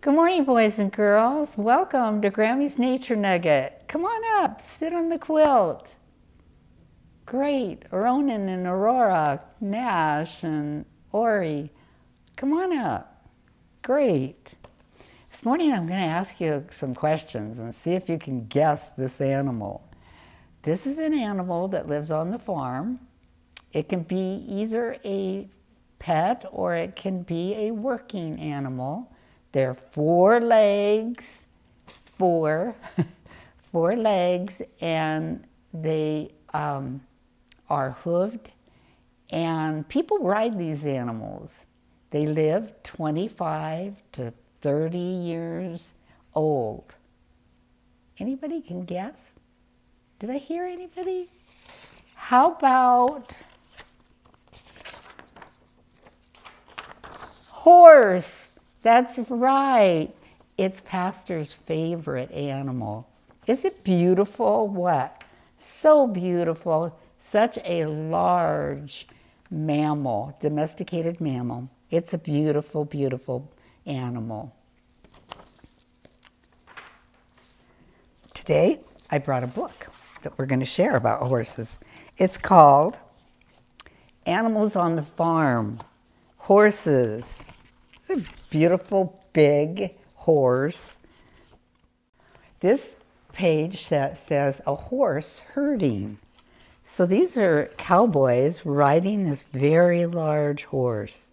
Good morning, boys and girls. Welcome to Grammy's Nature Nugget. Come on up, sit on the quilt. Great. Ronan and Aurora, Nash and Ori. Come on up. Great. This morning I'm going to ask you some questions and see if you can guess this animal. This is an animal that lives on the farm. It can be either a pet or it can be a working animal. They're four legs, four, four legs, and they um, are hooved. And people ride these animals. They live 25 to 30 years old. Anybody can guess? Did I hear anybody? How about horse? That's right. It's Pastor's favorite animal. Is it beautiful? What? So beautiful. Such a large mammal, domesticated mammal. It's a beautiful, beautiful animal. Today, I brought a book that we're going to share about horses. It's called Animals on the Farm Horses. A beautiful big horse. This page says a horse herding. So these are cowboys riding this very large horse.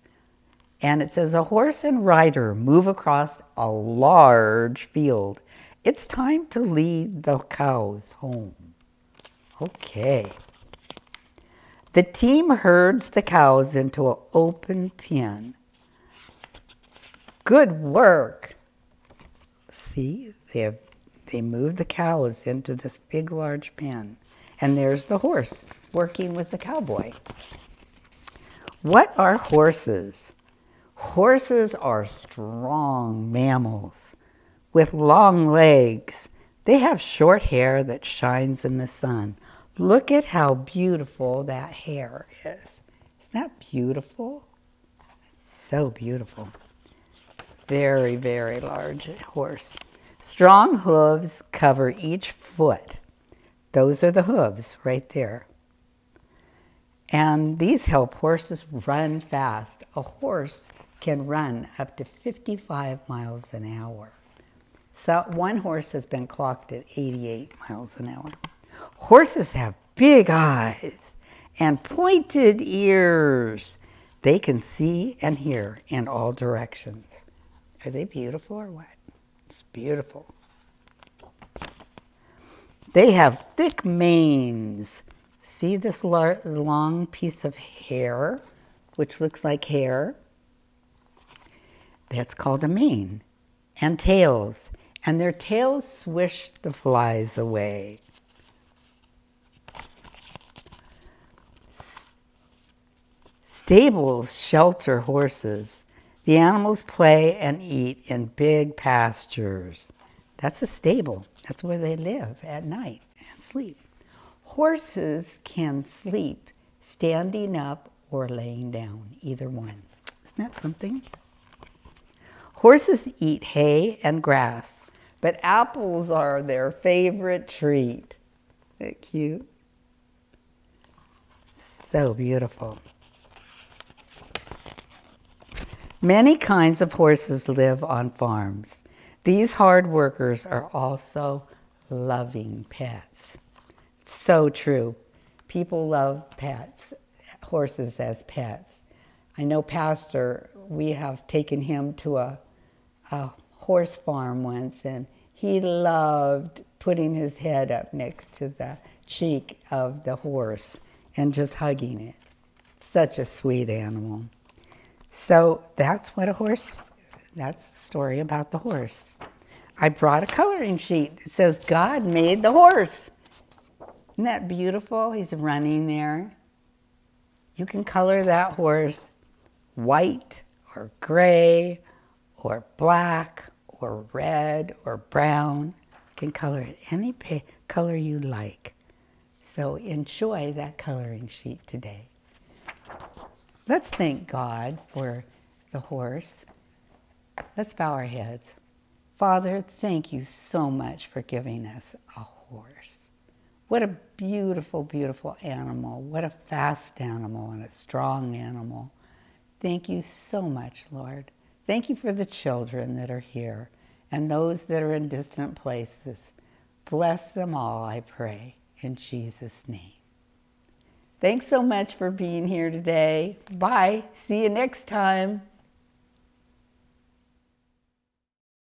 And it says a horse and rider move across a large field. It's time to lead the cows home. Okay. The team herds the cows into an open pen. Good work. See, they have they moved the cows into this big large pen. And there's the horse working with the cowboy. What are horses? Horses are strong mammals with long legs. They have short hair that shines in the sun. Look at how beautiful that hair is. Isn't that beautiful? So beautiful. Very, very large horse. Strong hooves cover each foot. Those are the hooves right there. And these help horses run fast. A horse can run up to 55 miles an hour. So one horse has been clocked at 88 miles an hour. Horses have big eyes and pointed ears. They can see and hear in all directions. Are they beautiful or what? It's beautiful. They have thick manes. See this long piece of hair, which looks like hair? That's called a mane. And tails. And their tails swish the flies away. Stables shelter horses. The animals play and eat in big pastures. That's a stable. That's where they live at night and sleep. Horses can sleep standing up or laying down, either one. Isn't that something? Horses eat hay and grass, but apples are their favorite treat. Isn't that cute? So beautiful. Many kinds of horses live on farms. These hard workers are also loving pets. so true. People love pets, horses as pets. I know Pastor, we have taken him to a a horse farm once, and he loved putting his head up next to the cheek of the horse and just hugging it. Such a sweet animal. So that's what a horse, that's the story about the horse. I brought a coloring sheet. It says, God made the horse. Isn't that beautiful? He's running there. You can color that horse white or gray or black or red or brown. You can color it any color you like. So enjoy that coloring sheet today. Let's thank God for the horse. Let's bow our heads. Father, thank you so much for giving us a horse. What a beautiful, beautiful animal. What a fast animal and a strong animal. Thank you so much, Lord. Thank you for the children that are here and those that are in distant places. Bless them all, I pray, in Jesus' name. Thanks so much for being here today. Bye. See you next time.